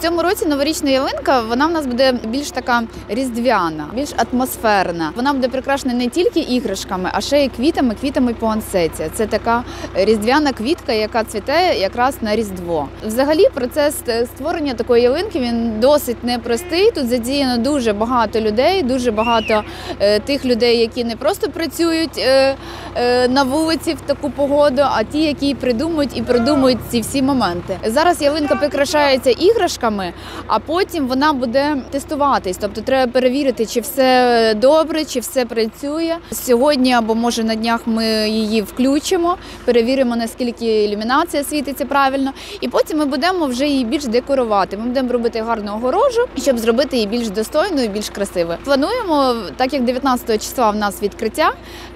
Цьому році новорічна ялинка вона в нас буде більш така різдвяна, більш атмосферна. Вона буде прикрашена не тільки іграшками, а ще й квітами, квітами поансеті. Це така різдвяна квітка, яка цвіте якраз на різдво. Взагалі, процес створення такої ялинки він досить непростий. Тут задіяно дуже багато людей, дуже багато е, тих людей, які не просто працюють е, е, на вулиці в таку погоду, а ті, які придумують і продумують ці всі моменти. Зараз ялинка прикрашається іграшками, а потім вона буде тестуватись. Тобто треба перевірити, чи все добре, чи все працює. Сьогодні або може на днях ми її включимо, перевіримо наскільки ілюмінація світиться правильно, і потім ми будемо вже її більш декорувати. Ми будемо робити гарну огорожу, щоб зробити її більш достойною, більш красивою. Плануємо, так як 19 числа в нас відкриття,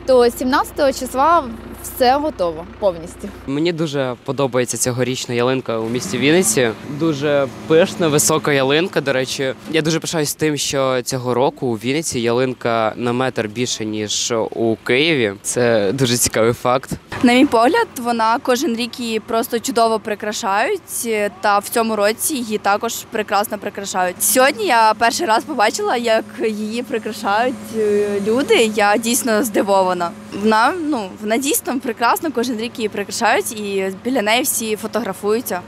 то 17 числа все готово повністю. Мені дуже подобається цьогорічна ялинка у місті Вінниці. Дуже пишна, висока ялинка. До речі, я дуже пишаюсь тим, що цього року у Вінниці ялинка на метр більше ніж у Києві. Це дуже цікавий факт. На мій погляд, вона кожен рік її просто чудово прикрашають, та в цьому році її також прекрасно прикрашають. Сьогодні я перший раз побачила, як її прикрашають е, люди. Я дійсно здивована. Вона ну вона дійсно прекрасно. Кожен рік її прикрашають, і біля неї всі фотографуються.